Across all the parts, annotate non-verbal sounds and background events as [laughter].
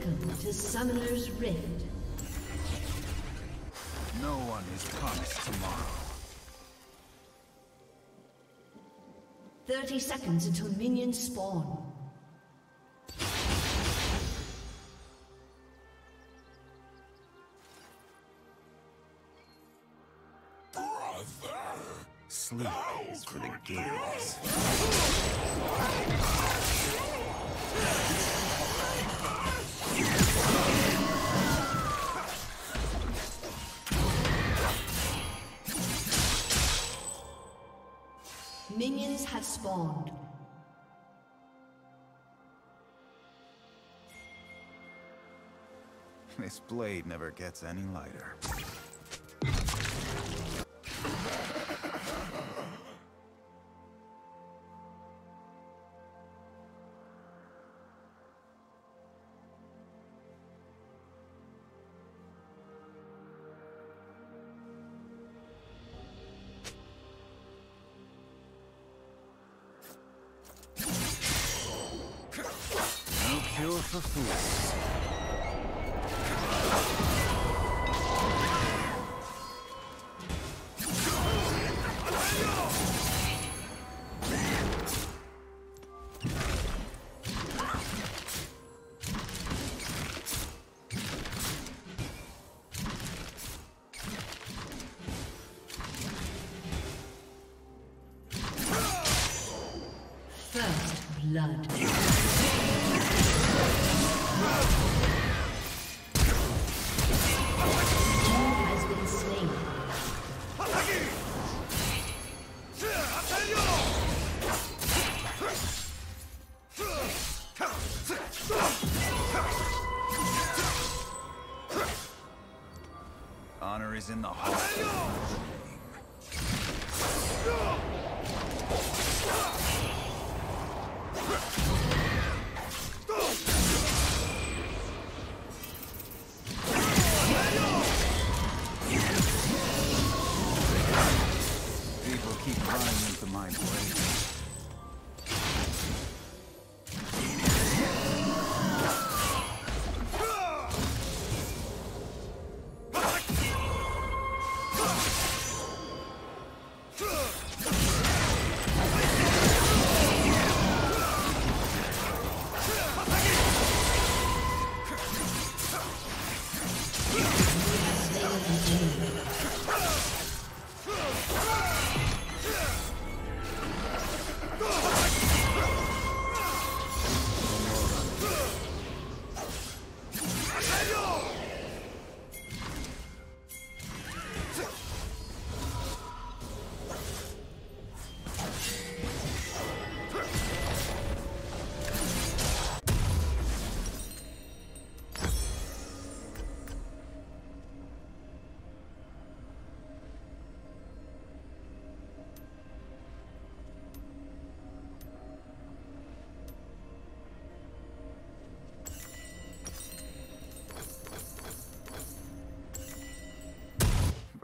Welcome to Summoner's Rift. No one is promised tomorrow. 30 seconds until minions spawn. Brother! Sleep is for the gills. Spawned. This blade never gets any lighter. Cure for fools. First blood. Is in the heart.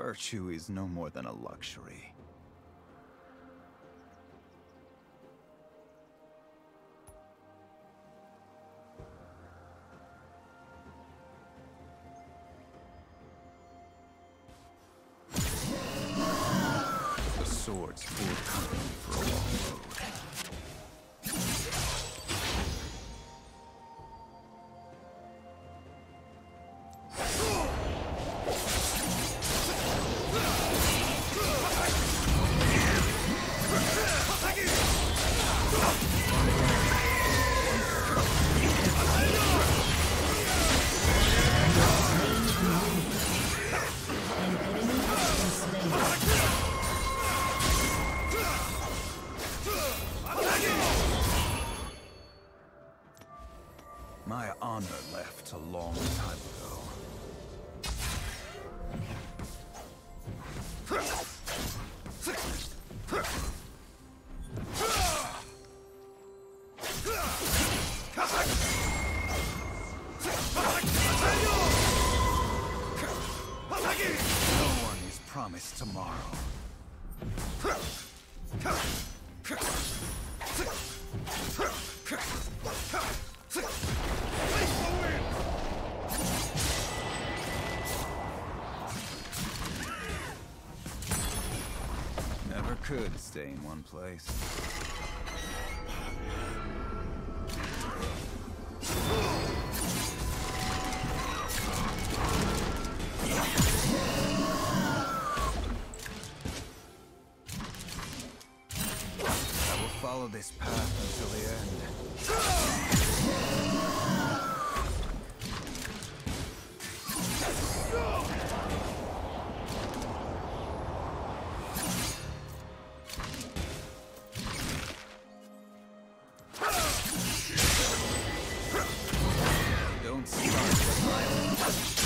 Virtue is no more than a luxury. Never could stay in one place. Follow this path until the end. Don't start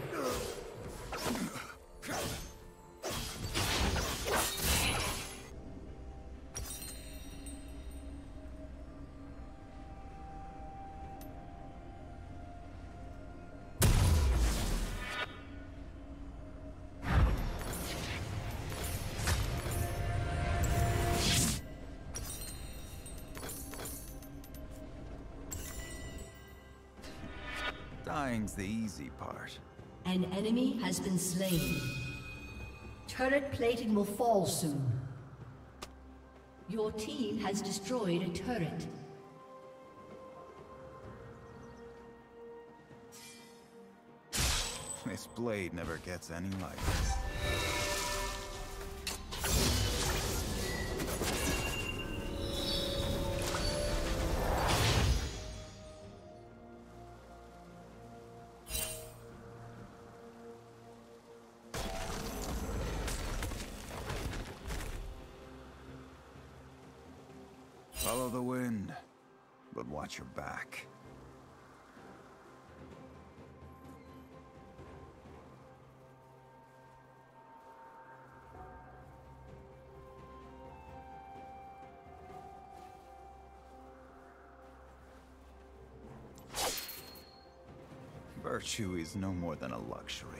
The easy part. An enemy has been slain. Turret plating will fall soon. Your team has destroyed a turret. This blade never gets any lighter. Virtue is no more than a luxury.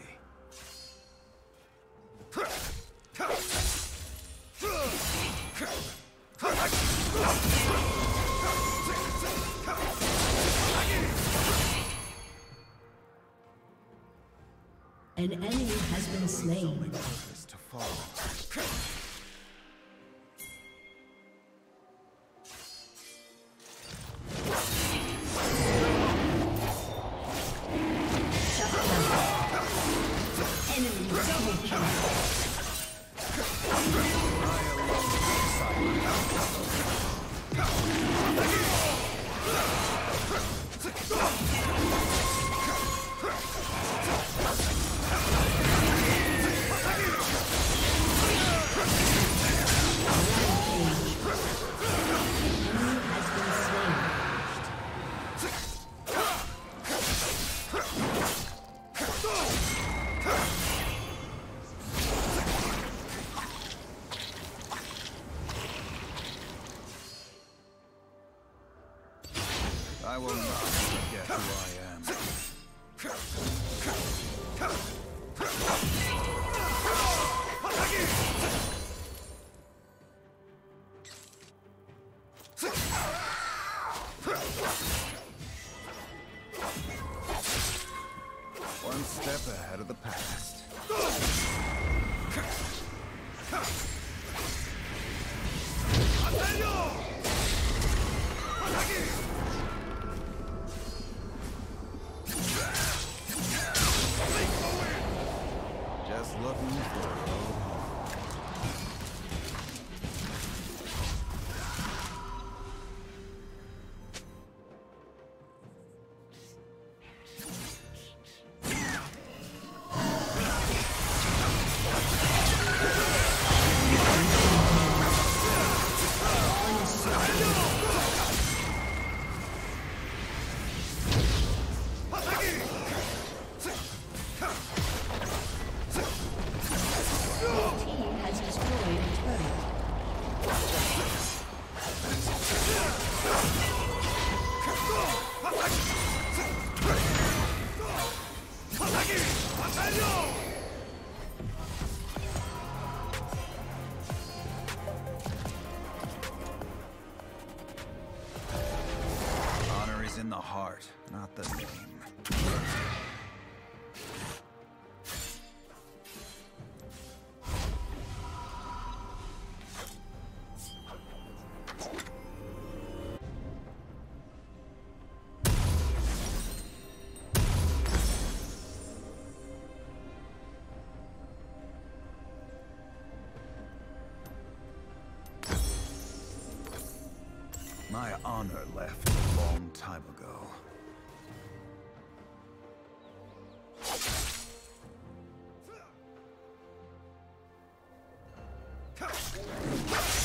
An enemy has been slain. Enemy One step ahead of the past. Just My honor left a long time ago. That's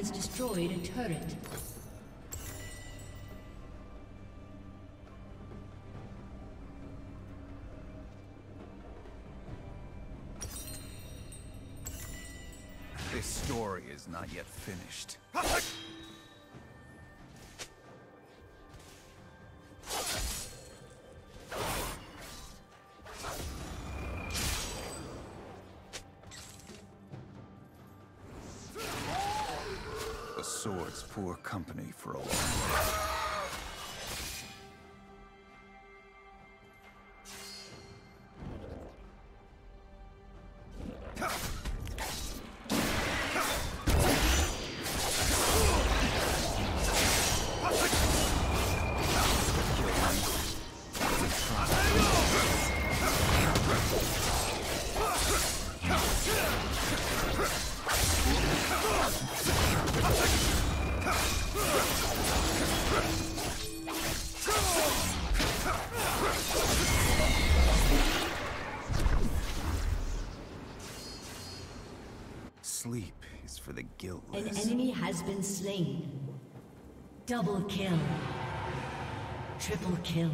has destroyed a turret. This story is not yet finished. [laughs] Sleep is for the guiltless. An enemy has been slain. Double kill. Triple kill.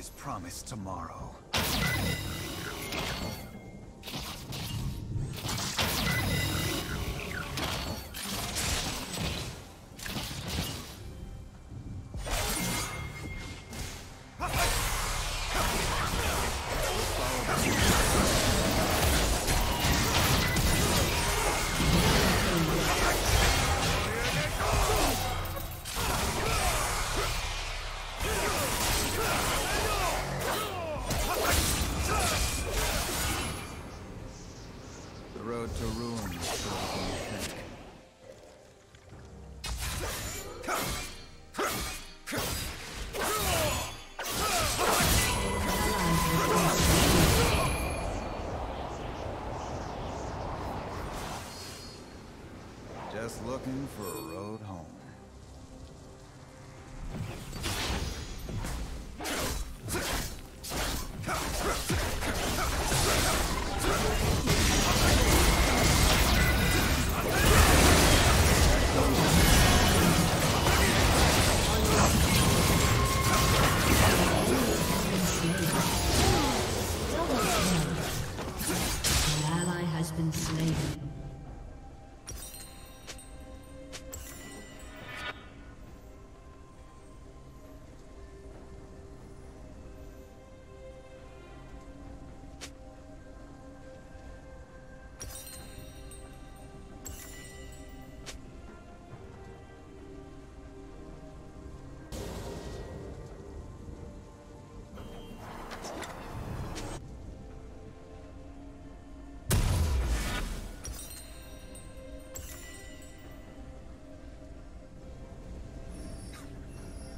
No one is promised tomorrow.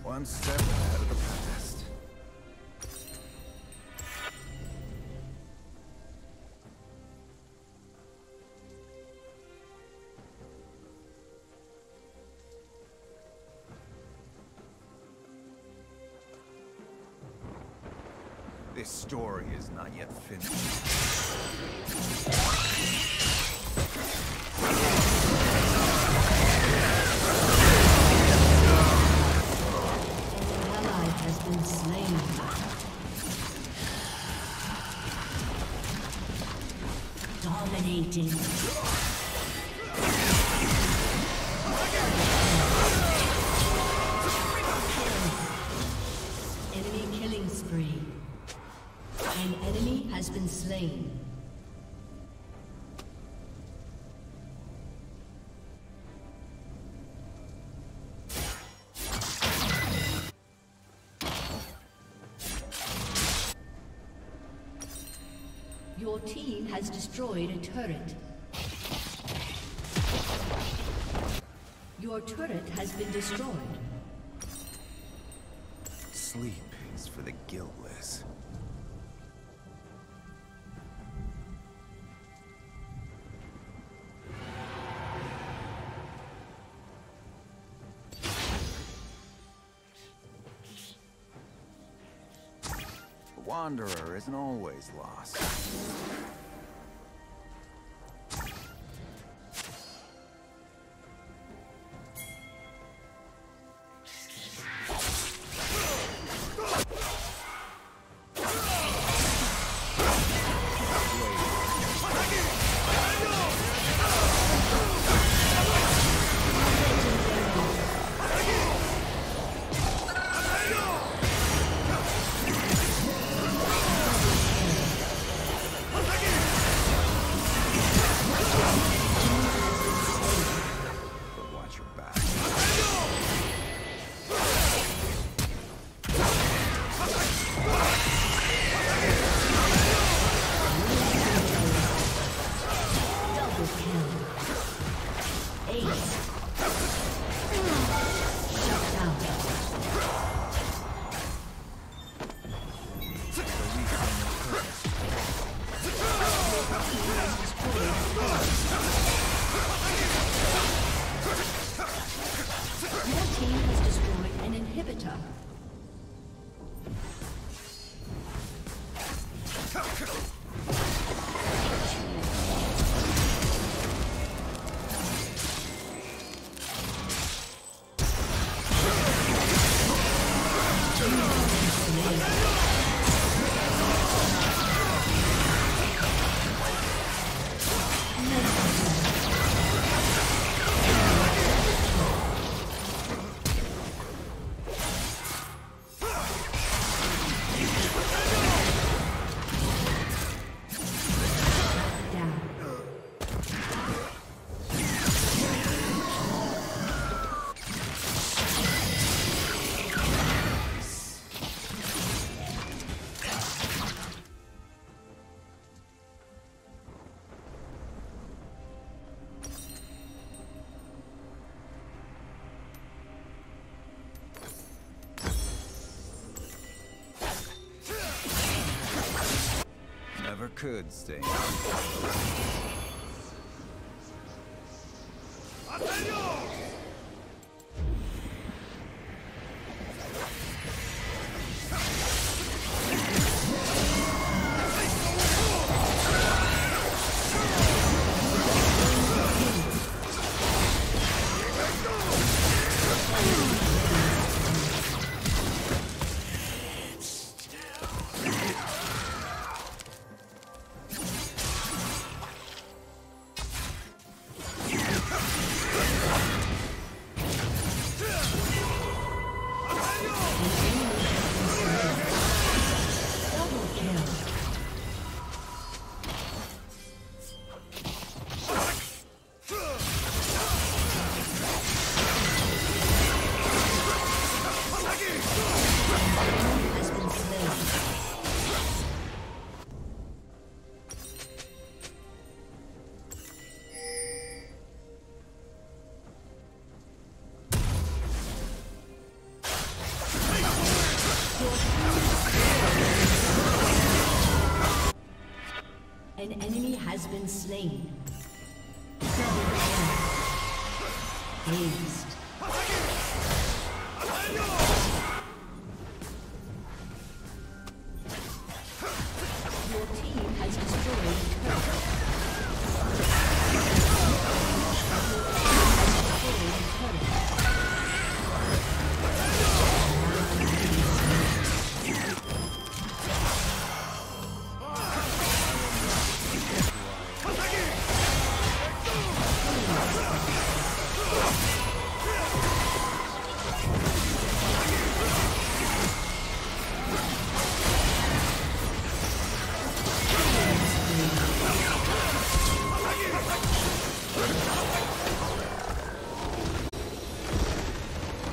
One step ahead of the past. This story is not yet finished. Dominating. Enemy killing spree. An enemy has been slain. Your team has destroyed a turret. Your turret has been destroyed. Sleep is for the guiltless. Wanderer isn't always lost. Could stay.